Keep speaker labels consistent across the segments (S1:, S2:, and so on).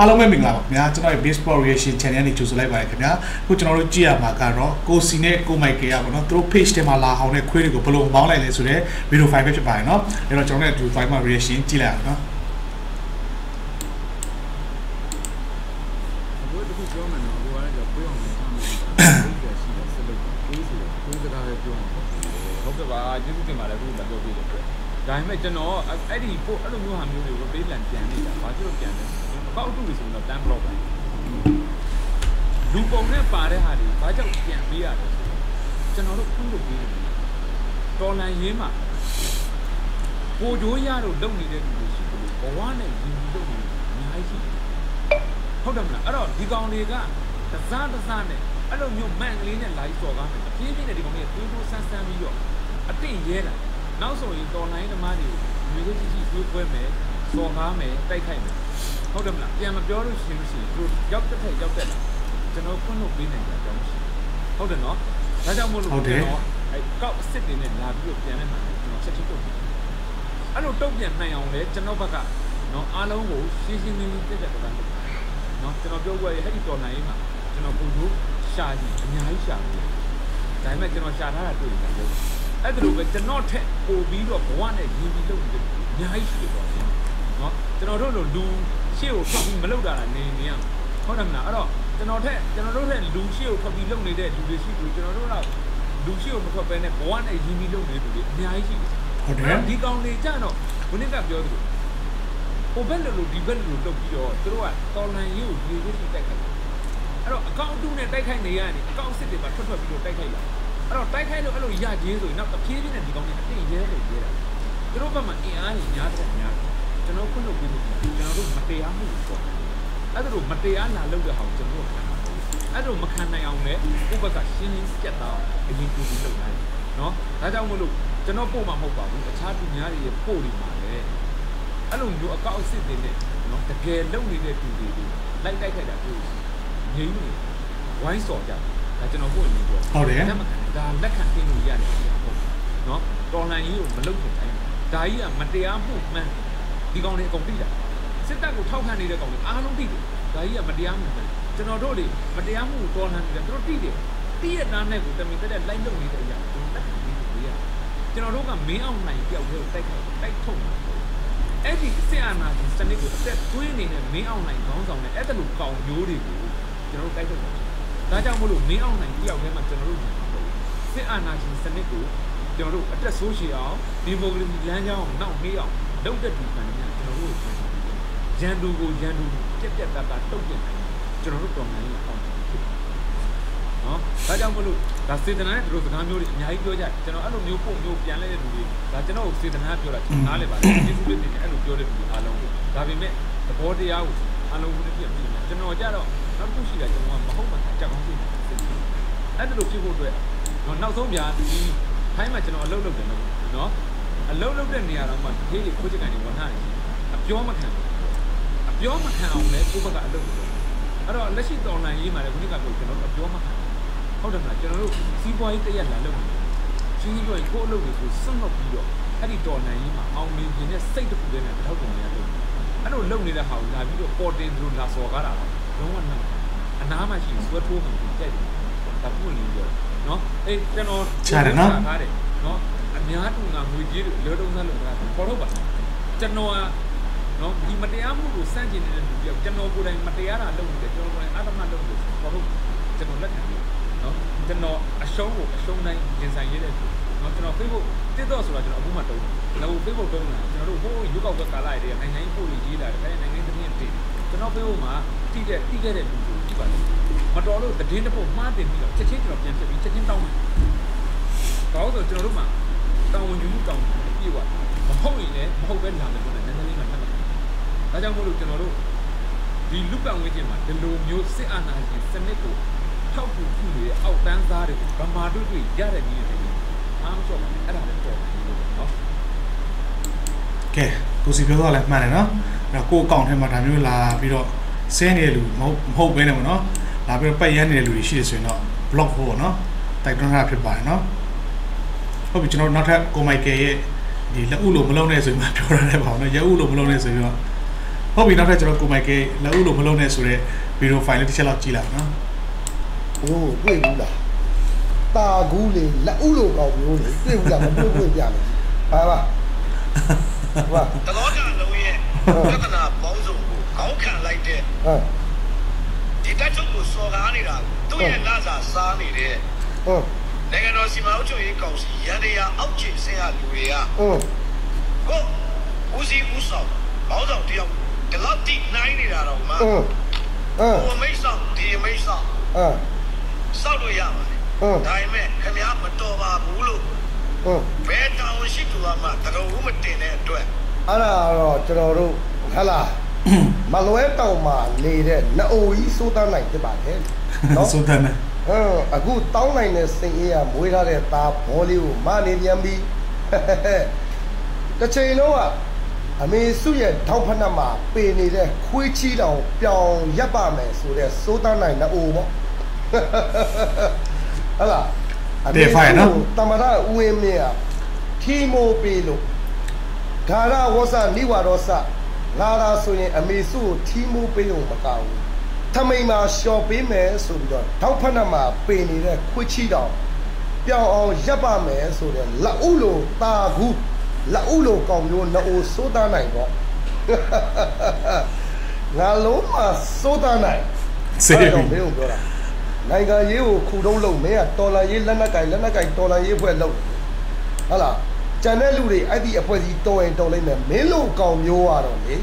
S1: အားလုံးပဲမင်္ဂလာပါခင်ဗျာကျွန်တော်ရဲ့ baseball reaction channel နဲ့ကြိုဆိုလိုက်ပါတယ်ခင်ဗျာအခုကျွန်တော်တို့ကြည့်ရမှာကတော့ကိုစီနဲ့ကိုမိုက်ကယ်ရပါတော့သူတို့ page ထဲမှာလာအောင်တဲ့ခွေးတွေကိုဘယ်လိုပေါင်းလိုက်လဲဆိုတော့ video file ပဲဖြစ်ပါတယ်เนาะအဲ့တော့ကျွန်တော်တို့ file မှာ reaction ကြည့်လိုက်အောင်เนาะ
S2: ဘိုးတခုပြောမှန်းတော့ဘိုးကလည်းပြောအောင်လည်းထားမယ်။ဒီကရှိတဲ့စလုတ်ကိုးဆိုတော့ကိုးစကားပဲပြောအောင်ပေါ့။ဟုတ်ကဲ့ပါကျေးဇူးတင်ပါတယ်အခုလာပြောပြတဲ့အတွက်။ဒါပေမဲ့ကျွန်တော်အဲ့ဒီပို့အဲ့လိုမျိုးဟာမျိုးတွေကိုပေးလန်ပြန်နေတာ။ဘာဖြစ်လို့ပြန်လဲ။ ကျွန်တော်ကောက်တူလို့ဆိုတော့တန်းဘလော့ပဲ။လူပုံနဲ့ပါတဲ့ဟာတွေဘာကြောင့်ပြန်ပေးရလဲဆိုတော့ကျွန်တော်တို့ခုလုပ်ပေးနေတော်လန်ရေးမှာကိုကြိုးရတော့လုပ်နေတဲ့လူတွေရှိတယ်ဘဝနဲ့ရင်းပြီးလုပ်နေအများကြီးရှိတယ်ဟုတ်တယ်မလားအဲ့တော့ဒီကောင်တွေကတစားတစားနဲ့အဲ့လိုမျိုးမန်ကလေးနဲ့လာပြီးစော်ကားမယ်အပြင်းပြင်းနဲ့ဒီကောင်တွေကတွေးတိုးဆန်းဆန်းပြီးတော့အတင့်ရဲတာနောက်ဆိုရင်တော်လိုင်းသမားတွေကိုမျိုးကြီးကြီးတွေးပွဲမယ်စော်ကားမယ်တိုက်ခိုက်မယ် ဟုတ်တယ်မလားပြန်မပြောလို့ရှိရင်ရှိသူရောက်တဲ့ထက်ရောက်တဲ့လားကျွန်တော်ခွင့်လို့ပေးနိုင်တာကြောင်းရှိဟုတ်တယ်နော်ဒါကြောင့်မို့လို့ဟုတ်တယ်အဲကောက်အစ်စ်တွေနဲ့လာပြီးတော့ပြန်နေမှာကျွန်တော်ချက်ချက်တုတ်အဲ့လိုတုတ်ပြန်နိုင်အောင်လေကျွန်တော်ဘက်ကနော်အားလုံးကိုရှင်းရှင်းလင်းလင်းပြည့်ပြတ်သွားတယ်နော်ကျွန်တော်ပြောခွင့်ရဟဲ့ဒီတော်နိုင်ရေးမှာကျွန်တော်ပုံတို့ရှာရင်အများကြီးရှာတယ်ဒါပေမဲ့ကျွန်တော်ရှာထားတာတွေ့နေတာလေအဲ့ဒါလိုပဲကျွန်တော်ထက်ပို့ပြီးတော့ဘဝနဲ့ရင်းပြီးလုပ်နေတယ်အများကြီးရှိတယ်ပေါ့နော်ကျွန်တော်တို့လိုလူ ရှေ့ကိုထွက်ပြီးမလုပ်တာလားနေနေရဟုတ်တယ်မလားအဲ့တော့ကျွန်တော်ထက်ကျွန်တော်တို့ထက်လူရှေ့ကိုထွက်ပြီးလုပ်နေတဲ့လူတွေရှိတယ်ကျွန်တော်တို့ကလူရှေ့ကိုမထွက်ဘဲနဲ့ဘဝနဲ့ရင်းပြီးလုပ်နေတဲ့လူတွေအများကြီးရှိတယ်
S1: ဟုတ်တယ်
S2: ဒီကောင်တွေကြတော့ဘုန်းကြီးကပြောသလိုဟိုဘက်လိုလိုဒီဘက်လိုလိုတုတ်ပြီးတော့သူတို့ကတော်လန်ရေးကိုရေရေးတိုက်ခိုက်တယ်အဲ့တော့အကောင့်တူနဲ့တိုက်ခိုက်နေရရင်အကောင့်စစ်တွေပါထွက်ထွက်ပြီးတော့တိုက်ခိုက်လာအဲ့တော့တိုက်ခိုက်လို့အဲ့လိုရကြီးဆိုရင်နောက်တစ်ပြေးပြေးနဲ့ဒီကောင်တွေအတင်းရဲတယ်ရဲတာသူတို့ဘက်မှာအင်အားကြီးများတယ်များတယ် ကျွန်တော်ခွင့်လို့ပြီးလို့ကျွန်တော်တို့မတရားမှုကိုပေါ့အဲ့ဒါလိုမတရားလာလုပ်တဲ့ဟာကိုကျွန်တော်တို့ခံတာအဲ့လိုမခံနိုင်အောင်လည်းဥပက္ခရှင်းလင်းပြတ်သားအရင်တူပြီးလုပ်နိုင်နော်ဒါကြောင့်မို့လို့ကျွန်တော်ပို့မှာမဟုတ်ပါဘူးအခြားသူများတွေရဲ့ပို့ဒီမှာလည်းအဲ့လိုမျိုးအကောက်အစ်စ်တွေနဲ့နော်တကယ်လုံနေတဲ့သူတွေကိုလိုက်တိုက်ခိုက်တာတွေ့ငိမ့်နေဝိုင်းစော်ကြဒါကျွန်တော်ကိုယ်နေပြော
S1: ဟုတ်တယ်
S2: လက်မခံဒါလက်ခံသိလို့ရတယ်ဟုတ်နော်တော်လှန်ရေးကိုမလုပ်ခင်တိုင်းဒါကြီးကမတရားမှုမှန် ဒီကောင်တွေအကုန်သိတာစစ်တပ်ကိုထောက်ခံနေတဲ့ကောင်တွေအားလုံးသိတယ်ဒါကြီးကမတရားမှုမှန်ကျွန်တော်တို့တွေမတရားမှုကိုတော်လှန်နေတယ်သူတို့သိတယ်သိရတဲ့နဲ့ကိုတမင်တက်လိုက်လုပ်နေတဲ့အရာကိုလက်ခံပြီးသိရကျွန်တော်တို့ကမင်းအောင်နိုင်ပြောက်တဲ့တိုက်ခိုက်တိုက်ထုတ်မှာအဲ့ဒီစစ်အာဏာရှင်စနစ်ကိုအသက်သွင်းနေတဲ့မင်းအောင်နိုင်ခေါင်းဆောင်နဲ့အဲ့ဒါလိုကောင်မျိုးတွေကိုကျွန်တော်တို့တိုက်ထုတ်တယ်။ဒါကြောင့်မို့လို့မင်းအောင်နိုင်တယောက်တည်းမှာကျွန်တော်တို့ညီပါဘူး။စစ်အာဏာရှင်စနစ်ကိုကျွန်တော်တို့အသက်ဆိုးရှည်အောင်ဒီမိုကရေစီလမ်းကြောင်းကိုနောက်နှေးအောင် လုပ်တဲ့ဒီပန်ညာကျွန်တော်တို့ကိုရန်သူကိုရန်သူပြက်ပြက်တတ်တာတုတ်ပြနိုင်ကျွန်တော်တို့တော်နိုင်ရအောင်ဖြစ်နော်ဒါကြောင့်မလို့ဒါစေတနာနဲ့ဒီလိုစကားမျိုးတွေအများကြီးပြောကြတယ်ကျွန်တော်အဲ့လိုမျိုးပုံမျိုးပြန်လဲတဲ့လူတွေဒါကျွန်တော်ကိုစေတနာပြောတာကျွန်တော်နားလည်ပါတယ်ကျေးဇူးတင်တယ်အဲ့လိုပြောတဲ့လူတွေအားလုံးကိုဒါပေမဲ့သဘောတရားကိုအားလုံးကိုပြည့်ပြည့်ကျွန်တော်ကြတော့နောက်တစ်ခုရှိတာကျွန်တော်ကမဟုတ်မှန်ကြောက်ကောင်းသိတယ်အဲ့ဒါလိုဖြစ်ဖို့အတွက်တော့နောက်ဆုံးပြာဒီထိုင်းမှာကျွန်တော်အလုပ်လုပ်တယ်လို့နော် အလုပ်လုပ်တဲ့နေရာတော့မှဒီလေးခိုးချက်ကန်တွေဝန်ထားတယ်အပြောမခံအပြောမခံအောင်လဲကိုယ့်ဘက်ကအလုပ်လုပ်အဲ့တော့လက်ရှိတော်လိုင်းရေးမှာလည်းခုနကပြောကျွန်တော်အပြောမခံဟုတ်တယ်မလားကျွန်တော်တို့စီးပွားရေးတရက်လာလုပ်နေတယ်ချင်းကြီးပြောရင်ကိုယ့်အလုပ်တွေကိုစွန့်လွတ်ပြီးတော့အဲ့ဒီတော်နိုင်ကြီးမှာအောင်မြင်ခြင်းနဲ့စိတ်တစ်ခုတည်းနဲ့တောက်တော်နေရလို့အဲ့လိုလုပ်နေတဲ့ဟာကိုလာပြီးတော့ပေါ်တင်သူလာစော်ကားတာတော့လုံးဝနာအနားမှာရှိဆွဲထိုးမှကြိုက်တယ်ဒါပုတ်လင်းပြောနော်အေးကျွန်တော်ထားတယ်နော်အ များတူငါငွေကြီးလောတုံးသားလို့တာပေါ်တော့ပါကျွန်တော်ကနော်ဒီမတရားမှုကိုစန့်ကျင်နေတဲ့လူပြောကျွန်တော်ကိုယ်တိုင်မတရားတာလုပ်နေတယ်ကျွန်တော်ကိုယ်တိုင်အတ္တမလုပ်နေတယ်ပေါ်တော့ကျွန်တော်လက်ခံတယ်နော်ကျွန်တော်အရှုံးကိုအရှုံးတိုင်းရင်ဆိုင်ရတဲ့သူနော်ကျွန်တော် Facebook တစ်တော့ဆိုတာကျွန်တော်အခုမှတုံးတယ်နောက် Facebook တုံးတာကျွန်တော်တို့ဟိုရုပ်ောက်ဘက်ကာလာတွေကနိုင်ငံရေးပို့လို့ရေးလာတယ်အဲနိုင်ငံရေးသတင်းတင်ကျွန်တော် Facebook မှာတိတဲ့တိခဲ့တဲ့လူကိုကြည့်ပါလိမ့်မတော်လို့သတင်းတစ်ပုဒ်မှားတင်ပြီးတော့ချက်ချင်းကျွန်တော်ပြန်ပြပြီးချက်ချင်းတောင်းတယ်ကောင်းဆိုကျွန်တော်တို့မှာ တောင်းဝန်ယူမှုတောင်းပြေးသွားမဟုတ်ရင်လည်းမဟုတ်ပဲလာမယ်ဆိုတော့နည်းနည်းလေးမှတ်တယ်ဒါကြောင့်မို့လို့ကျွန်တော်တို့ဒီလူပံဝင်းကျင်မှာဒီလိုမျိုးစစ်အာဏာရှင်စနစ်ကိုထောက်ကူပြုနေတဲ့အောက်တန်းသားတွေဗမာတို့တွေရတဲ့နည်းတွေအားမလျှော့ပါနဲ့အဲ့ဒါလည်းတော်တယ်လို့နော်
S1: ကဲကိုစီပြောတော့လည်းမှန်တယ်နော်အဲ့တော့ကိုအကောင့်ထဲမှာဒါမျိုးလာပြီးတော့ဆဲနေတဲ့လူမဟုတ်မဟုတ်ပဲနေမှာနော်လာပြီးတော့ပတ်ရမ်းနေတဲ့လူတွေရှိတယ်ဆိုရင်တော့ block ဖို့ပေါ့နော်တိုက်တွန်းတာဖြစ်ပါတယ်နော် ဟုတ်ပြီကျွန်တော်နောက်ထပ်ကိုမိုက်ကယ်ရဲ့ဒီလက်ဥလို့မလုံးနဲ့ဆိုပြီးမှပြောရတယ်ပေါ့နော်ရက်ဥလို့မလုံးနဲ့ဆိုပြီးတော့ဟုတ်ပြီနောက်ထပ်ကျွန်တော်ကိုမိုက်ကယ်လက်ဦးလို့မလုံးနဲ့ဆိုတော့ဗီဒီယိုဖိုင်လေးတစ်ချက်လောက်ကြည့်လိုက်နော်
S3: ဟိုးတွေ့ဘူးလားတာကူးလေလက်ဥလိုကောက်မျိုးလေတွေ့ဘူးလားမတွေ့ဘူးပြမယ်ဟာပါဟာ
S4: တလောကလုံးရဲ့ပြဿနာပေါင်းစုံကိုခေါင်းခံလိုက်တဲ့
S3: ဟမ်
S4: ဒီတက်ချုပ်ကိုစော်ကားနေတာကိုသူ့ရဲ့လစာစားနေတဲ့
S3: ဟမ်
S4: နိုင်ငံတော်စီမံအုပ်ချုပ်ရေးကောင်စီရန်တရားအောက်ခြေဆင်းရလူတွေက
S3: ဟမ်
S4: ကိုဦးစီးဦးဆောင်ဘောင်းဆောင်တယောက်ဒီလောက်တိနိုင်နေတာတော့မှ
S3: ဟမ်ဟမ်
S4: ဟိုမိတ်ဆောင်ဒီမိတ်ဆောင်
S3: ဟမ်
S4: စောက်လို့ရပါတယ်
S3: ဟမ်
S4: ဒါပေမဲ့ခင်ဗျားမတော်ပါဘူးလို့
S3: ဟမ်
S4: ဘယ်တောင်ရှိသူကမှတတော်ဘူးမတင်တဲ့အတွက်
S3: အဲ့ဒါတော့ကျွန်တော်တို့ဟလာမလွဲတောင်မှာနေတဲ့နအိုကြီးစိုးတန်းနိုင်ဖြစ်ပါတယ်နော်
S1: ဆိုတန်းနဲ့
S3: ဟမ်အခုတောင်းနိုင်တဲ့စိန်အေးကမွေးထားတဲ့သားဘောလေးကိုမနေပြန်ပြီတစ်ချိန်လုံးကအမေစုရဲ့ထောက်ဖက်နှက်မှာပေနေတဲ့ခွေးချီတောင်ပြောင်ရပ်ပါမယ်ဆိုတဲ့စိုးတန်းနိုင်နအိုပေါ့ဟလာတမရဦးဝင်းမြင့်ကထီမိုပေးလို့ဂါရဝဆနိဝါရောစလာတာဆိုရင်အမေစုကိုထီမိုပေးလို့မကောင်းဘူး ထမိန်မှာလျှော်ပေးမယ်ဆိုပြီးတော့ထောက်ဖက်နှက်မှာပင်နေတဲ့ခွေးချီတောင်ပြောင်းအောင်ရပ်ပါမယ်ဆိုတဲ့လက်ဥလိုတာကူလက်ဥလိုကောင်မျိုးနှအိုစိုးသားနိုင်ပေါ့ငါလုံးမှာစိုးသားနိုင်
S1: စေး
S3: အဲ့
S1: ပြီ
S3: တော့မင်းတို့ပြောတာနိုင်ငံရေးကိုခုတုံးလုံးမင်းကတော်လန်ရေးလက်နက်ကင်လက်နက်ကင်တော်လန်ရေးဖွဲ့လုံးဟုတ်လားကျန်တဲ့လူတွေအဲ့ဒီအဖွဲ့ကြီးတော်ရင်တော်လိမ့်မယ်မင်းလိုကောင်မျိုးကတော့လေ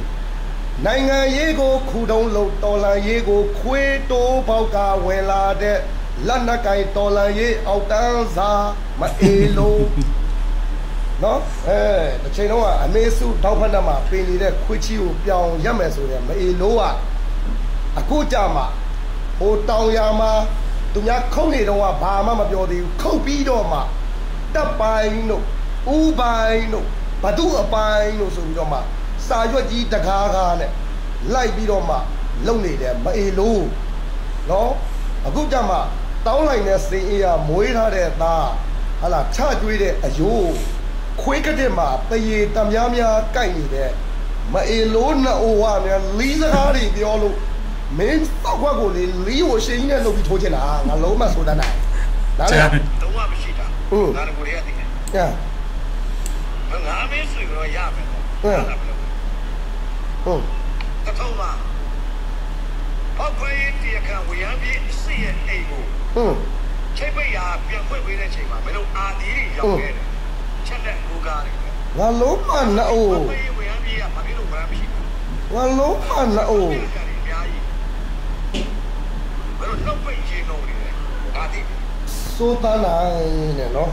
S3: နိုင်ငံရေးကိုခုတုံးလို့တော်လန်ရေးကိုခွေးတိုးပေါက်ကဝင်လာတဲ့လက်နက်ကင်တော်လန်ရေးအောက်တန်းစာမအေးလို့နော်အဲတစ်ချိန်တော့အမေစုတောက်ဖက်နှက်မှာပင်နေတဲ့ခွေးချီကိုပြောင်းရက်မယ်ဆိုရင်မအေးလို့อ่ะအခုကြမှာဟိုတောင်ယာမှာသူများခုံနေတော့ကဘာမှမပြောသေးဘူးခုတ်ပြီးတော့မှတပ်ပိုင်းတို့ဥပိုင်းတို့ဘဒုအပိုင်းတို့ဆိုပြီးတော့မှ စာရွက်ကြီးတကားကားနဲ့လိုက်ပြီးတော့မှလုံနေတယ်မအေလို့နော်အခုကြမှာတောင်းလိုက်တဲ့စင်အေးကမွေးထားတဲ့သားဟာလာချကျွေးတဲ့အယိုးခွေးကတဲ့မှာတရေတများများကြိုက်နေတဲ့မအေလို့နှစ်အိုဝများလီးစကားတွေပြောလို့မင်းတောက်ခွက်ကိုလေလီးကိုအရှင်ကြီးနဲ့လုပ်ပြီးထိုးချင်တာငါလုံးမဆိုတာနိုင်ဒါ
S1: ကျ
S3: လေ
S1: န်
S4: လုံးဝမရှိတာ
S3: ဟုတ်
S4: ငါတို့ကိုရတဲ့
S3: ညာ
S4: ငါမင်းဆွေရောရမယ်ပေါ့
S3: ဟုတ် ဟုတ်
S4: တထုံးမှာပောက်ခွဲရေးတရားခံဝရမ်းပြေးအစ်ရဲ့အိမ်ကို
S3: ဟုတ်
S4: ချိတ်ပိတ်ရာပြန်ဖွင့်ပေးတဲ့ချိန်မှာမင်းတို့အာဒီတွေရောက်ခဲ့တယ်ချက်တဲ့လူကားတွေ
S3: ငါလုံးမနှစ်အို
S4: ပောက်ခွဲရေးဝရမ်းပြေးကမပြေလို့မရမ်းမရှိဘူး
S3: ငါလုံးမနှစ်အို
S4: ပြည်ကလည်းအများကြီးဘယ်လိုလောက်ပိတ်ရင်းလို့နေလဲအာဒီ
S3: စိုးတန်းနိုင်နဲ့နော်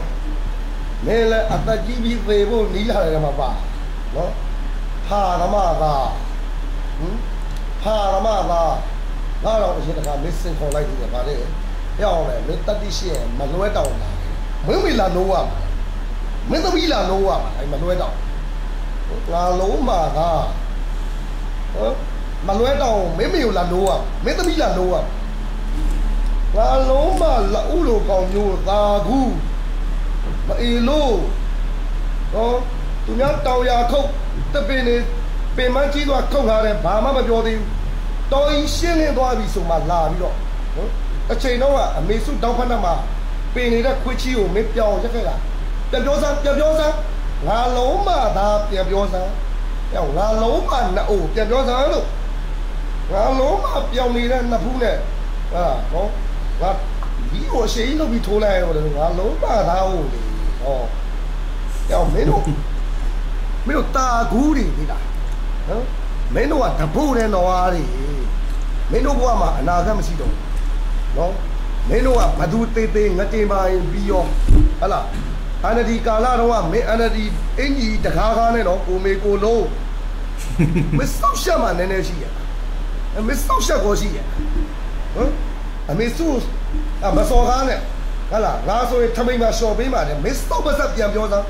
S3: မင်းလည်းအသက်ကြီးပြီးသေဖို့နီးလာတယ်မှာပါနော်ဟာရမသာဟင် ဟာရမသာငါတော့အရင်တခါမစ်စင်ခေါ်လိုက်တယ်ဗါလေပြောင်းလဲမင်းတက်တိရှိရင်မလွဲတောင်းလာမင်းမလာလို့ရမှာမင်းသမီးလာလို့ရမှာအဲ့မလွဲတောင်းငါလုံးမှာကဟမ်မလွဲတောင်းမင်းမေကိုလာလို့ရမင်းသမီးလာလို့ရငါလုံးမလအုလိုကောင်မျိုးသာကူမအေလို့ဟောသူများတောင်ရခုတ်တပင်နေ ပင်မကြီးသွားခုတ်လာတယ်ဘာမှမပြောသေးဘူးတော်ရင်ရှင်းလင်းသွားပြီဆိုမှလာပြီးတော့ဟမ်အချိန်တော့ကအမေစုတောင်းဖက်နှက်မှာပင်နေတဲ့ခွေးချီကိုမင်းပြောင်းရက်ခဲ့တာပြန်ပြောစမ်းပြန်ပြောစမ်းငါလုံးမသာပြန်ပြောစမ်းပြောင်းငါလုံးမနှစ်အိုပြန်ပြောစမ်းလို့ငါလုံးမပြောင်းနေတဲ့နှစ်ဖူးနဲ့ဟာနော်ငါဒီကိုအရှိန်လုပ်ပြီးထိုးလိုက်ရောလေငါလုံးမသားဟုတ်လေဟောကြောင်မင်းတို့မင်းတို့တာကူးတွေဒီလား ဟမ်မင်းတို့ကတပုတ်နဲ့တော်အားတွေမင်းတို့ဘဝမှာအနာဂတ်မရှိတော့ဘူးနော်မင်းတို့ကဘသူသေးသေးငတင်ပါရင်ပြီးရောဟဟလားအနဒီကာလာတော့ကမင်းအနဒီအင်ကြီးတကားကားနဲ့တော့ကိုမေကိုလုံးမစောက်ရှက်မှနည်းနည်းရှိရအမေစောက်ရှက်ကိုရှိရဟမ်အမေစုအမစော်ကားနဲ့ဟလာငါဆိုရင်ထမိန်မှာလျှော်ပေးပါတယ်မစောက်ပါစပ်ပြန်ပြောစမ်း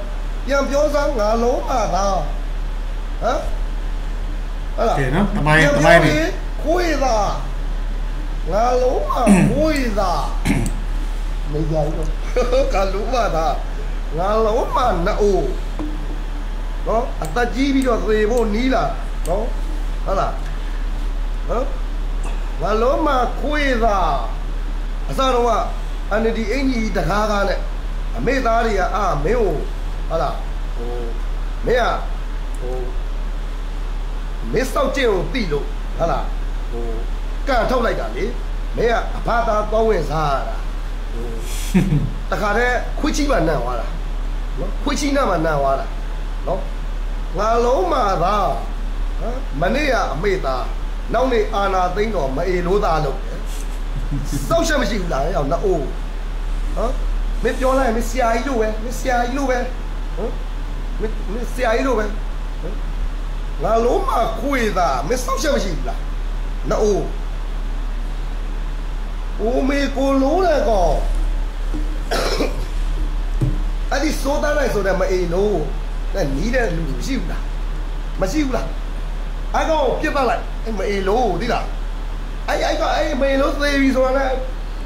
S3: ပြန်ပြောစမ်းငါလုံးပါသားဟမ် ဟလာ
S1: ကဲနော်တမိုင်းတမိုင်းနေ
S3: ခွေးသာငါလုံးပါခွေးသာမေကြရောကလုံးပါသားငါလုံးပါနအိုနော်အတကြီးပြီးတော့သေဖို့နီးလာနော်ဟုတ်လားဟမ်ငါလုံးမခွေးသာအစတော့ကအန်ဒီအင်ကြီးတကားကားနဲ့အမေသားတွေကအာမင်းကိုဟုတ်လားဟိုမင်းကဟို မင်းစောက်ကျင့်ကိုတိလို့ဟုတ်လားဟိုကန်ထုတ်လိုက်တာလေမင်းကအဖသားကောင်းဝင်စားရတာဟိုတခါတည်းခွေးချီပါနန့်သွားတာနော်ခွေးချီနာမှနန့်သွားတာနော်ငါလုံးမှာသာဟမ်မနေ့ကအမေသားနောက်နေ့အာနာသိမ့်တော်မအေလို့သားလို့စောက်ချက်မရှိဘူးလားအောင်နှအိုးဟမ်မင်းပြောလိုက်မင်းဆရာကြီးလို့ပဲမင်းဆရာကြီးလို့ပဲဟမ်မင်းမင်းဆရာကြီးလို့ပဲဟမ် ငါလုံးမှာခွေသားမင်းစောက်ချက်မရှိဘူးလားနှအိုးအိုမေကိုလုံးတဲ့ကောင်အဲ့ဒီစိုးသားလိုက်ဆိုတဲ့မအေလို့တဲ့နီးတဲ့လူမရှိဘူးလားမရှိဘူးလားအဲ့ကောင်ကိုပြစ်ပတ်လိုက်အဲ့မအေလို့သိလားအဲ့အဲ့ကောင်အဲ့မအေလို့သေပြီဆိုတာလည်း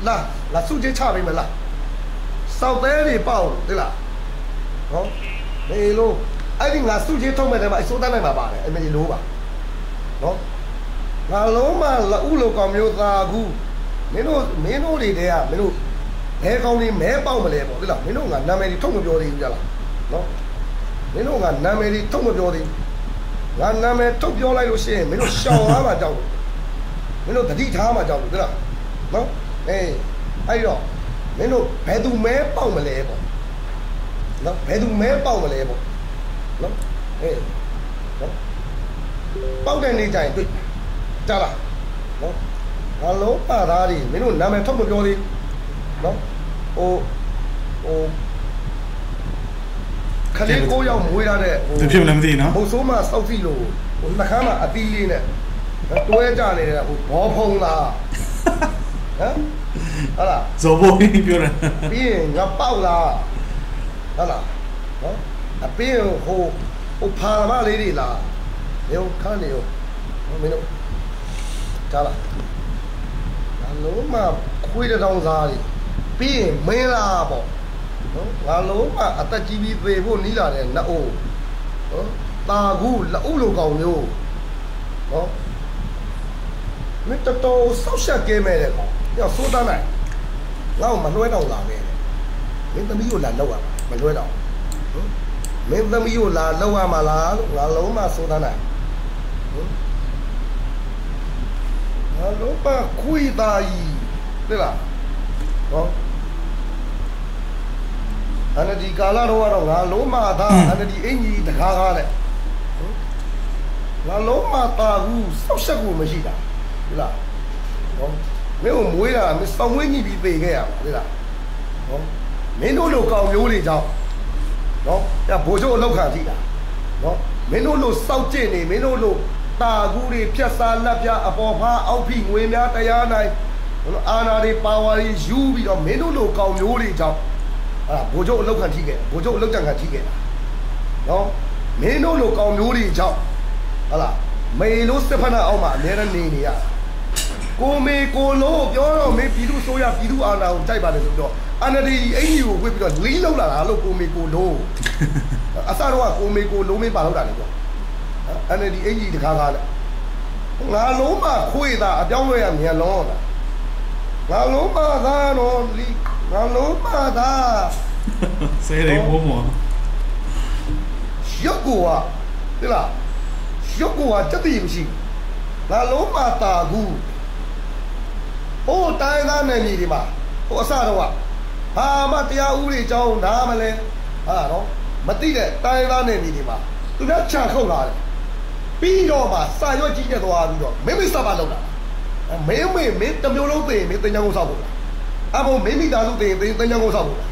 S3: လာလာစုချချပေးမလားစောက်သေးတွေပေါ့သိလားဟောမအေလို့ အဲ့ဒီငါစုချထုတ်မဲ့တယ်မှာအစိုးသားလိုက်မှာပါတယ်အဲ့မအေလို့ပါနော်ငါလုံးမလဥလိုကောင်မျိုးသားကူမင်းတို့မင်းတို့တွေတည်းကမင်းတို့ဘဲကောင်းလေးမဲပေါက်မလဲပေါ့သိလားမင်းတို့ကနာမည်တွေထုတ်မပြောသေးဘူးကြလားနော်မင်းတို့ကနာမည်တွေထုတ်မပြောသေးဘူးငါနာမည်ထုတ်ပြောလိုက်လို့ရှိရင်မင်းတို့ရှောင်သွားမှာကြောက်လို့မင်းတို့တတိထားမှာကြောက်လို့သိလားနော်အေးအဲ့တော့မင်းတို့ဘယ်သူမဲပေါက်မလဲပေါ့နော်ဘယ်သူမဲပေါက်မလဲပေါ့ နော်အေးနော်ပေါက်တဲ့နေကြရင်တွေ့ကြလားနော်ငါလုံးပါသားတွေမင်းတို့နာမည်ထုတ်မပြောသေးဘူးနော်ဟိုဟိုခလေးကိုရောက်မွေးရတဲ့
S1: သူဖြစ်မလဲမသိဘူးနော်
S3: ဟိုဆိုးမစောက်စီလို့ဟိုနှခမ်းမှာအသီးလေးနဲ့တွဲကြနေတဲ့ဟိုဘောဖုံလားဟမ်ဟာလား
S1: ဇော်ဘိုးကြီးပြောတယ်
S3: ပြီးရင်ငါပေါက်လားဟာလားနော် အပင်းဟိုဟိုဖာမလေးတွေလားရောခန်းနေရောမင်းတို့ကြားလားအလုံးမခွေးတောင်စားတွေပြီးရင်မင်းလားပေါ့နော်ငါလုံးမအသက်ကြီးပြီးသေဖို့နီးလာတဲ့နတ်အိုးနော်တာကူလက်ဥလိုကောင်မျိုးနော်မင်းတော်တော်ဆောက်ရှက်ကဲမဲ့တဲ့ကောင်ညဆိုးတန်းနိုင်ငါ့ကိုမလွှဲတော့လာခဲ့တယ်မင်းသမီးကိုလာလောက်ရမှာမလွှဲတော့ဟ မ်မင်းသမီးကိုလာလောက်ရမှာလားလို့ငါလုံးမဆိုးတန်းနိုင်ဟမ်ငါလုံးမခွေးသားကြီးသိလားဟောအနဒီကာလာတော့ကတော့ငါလုံးမသားအနဒီအင်ကြီးတကားကားတဲ့ငါလုံးမသားဘူးဆောက်ရှက်ကိုမရှိတာဟုတ်လားဟောမင်းကိုမွေးတာမင်းစောင်းဝင်းကြီးပြီးပေခဲ့ရပါဟုတ်လားဟောမင်းတို့လိုကောင်မျိုးတွေကြောင့် နော်ညဘိုးချိုးအလောက်ခံကြည့်တာနော်မင်းတို့လိုစောက်ကျင့်နေမင်းတို့လိုတာကူတွေဖြတ်စားလက်ပြအပေါ်ဖားအောက်ဖိငွေများတရားနိုင်အာနာတွေပါဝါတွေယူပြီးတော့မင်းတို့လိုကောင်မျိုးတွေကြောင့်ဟာဘိုးချိုးအလောက်ခံကြည့်ခဲ့ဘိုးချိုးအလောက်ကြံခံကြည့်ခဲ့တာနော်မင်းတို့လိုကောင်မျိုးတွေကြောင့်ဟာလားမေလို့စဖနာအောက်မှာအများနဲ့နေနေရ ကိုမေကိုလို့ပြောတော့မေပြည်သူဆိုရပြည်သူအာဏာကိုတိုက်ပါတယ်ဆိုတော့အာဏာဒီအင်ကြီးကိုဝစ်ပြီးတော့လီးလောက်လာတာလို့ကိုမေကိုလို့အစတော့ကိုမေကိုလုံးမင်းပါလောက်တာလေပြောအာဏာဒီအင်ကြီးတခါခါနဲ့ငါလုံးမခွေတာအပြောင်းလဲရမြန်လုံးတာငါလုံးမသာတော့လီငါလုံးမသာ
S1: ဆဲတယ်ဘိုးမော်
S3: ရုပ်ကိုကဒီလားရုပ်ကိုကစက်တည်မရှိဘူးငါလုံးမတာဘူး ဟိုတိုင်းသားနယ်မြေဒီမှာဟိုအစတော့ကဘာမှတရားဥပဒေအကြောင်းနားမလဲဟာတော့မသိတဲ့တိုင်းသားနယ်မြေဒီမှာသူများချခုတ်လာတယ်ပြီးတော့မှစာရွက်ကြီးနဲ့သွားပြီးတော့မင်းမစပါလောက်တာမင်းမေမင်းတစ်မျိုးလုံးသိရင်မင်းတင်ချောင်းကိုစောက်ဖို့လားအမေမင်းမိသားစုသိရင်တင်ချောင်းကိုစောက်ဖို့လား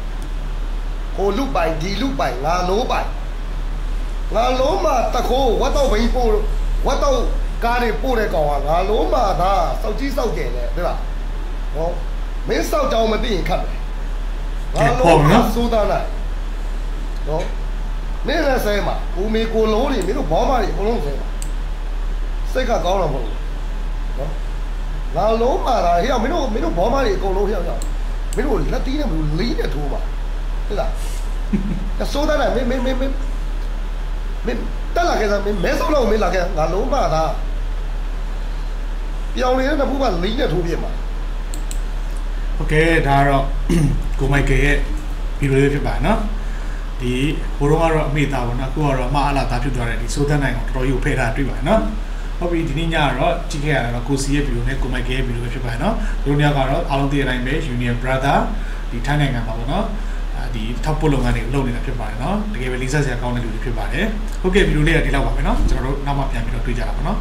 S3: ဟိုလူပိုင်ဒီလူပိုင်ငါလိုပိုင်ငါလုံးမတခိုးဝတ်တော့ဘိန်းပို့ဝတ်တော့ကားတွေပို့တဲ့ကောင်ကငါလုံးမသာစောက်ကြီးစောက်ကျင်တယ်对吧 ဟောမင်းစောက်ကြောင်မသိရင်ခတ်တယ်ငါလုံးမစိုးသားလိုက်နော်မင်းလည်းဆဲမှာဦးမေကိုလုံးတွေမင်းတို့ဘောမတွေအကုန်လုံးဆဲမှာစိတ်ကကောင်းတော့မဟုတ်ဘူးနော်ငါလုံးမသာဟေ့မင်းတို့မင်းတို့ဘောမတွေအကုန်လုံးဟေ့ရောက်မင်းတို့လက်တီးနဲ့မလို့လေးနဲ့ထိုးပါဟုတ်လားစိုးသားလိုက်မင်းမင်းမင်းမင်းမင်းတက်လာခဲ့စားမင်းမဲဆောက်လောက်မင်းလာခဲ့ငါလုံးမသာဟပြောင်းနေတဲ့နှစ်ဖူးကလိမ့်နဲ့ထိုးပြစ်မှာ
S1: โอเคဒါကတော့ ကိုမိုက်ကယ်ရဲ့ဗီဒီယိုလေးဖြစ်ပါတယ်เนาะဒီဘိုးတော်ကတော့အမေသားပေါ့နော်အခုကတော့အမအလာသားဖြစ်သွားတဲ့ဒီစိုးသက်နိုင်ကိုတော်တော်ကြီးကိုဖယ်ထားတွေ့ပါတယ်เนาะဟုတ်ပြီဒီနေ့ညကတော့ကြည့်ခဲ့ရတာတော့ကိုစီရဲ့ဗီဒီယိုနဲ့ကိုမိုက်ကယ်ရဲ့ဗီဒီယိုပဲဖြစ်ပါတယ်เนาะဒီလိုမျိုးကတော့အားလုံးသိတဲ့အတိုင်းပဲ Union Brother ဒီထိုင်းနိုင်ငံမှာပေါ့နော်အာဒီ top ပုတ်လုပ်ငန်းတွေလုပ်နေတာဖြစ်ပါတယ်เนาะတကယ်ပဲလေးစားစရာကောင်းတဲ့လူတွေဖြစ်ပါတယ်ဟုတ်ကဲ့ဗီဒီယိုလေးကဒီလောက်ပါပဲเนาะကျွန်တော်တို့နောက်မှပြန်ပြီးတော့တွေ့ကြတာပါเนาะ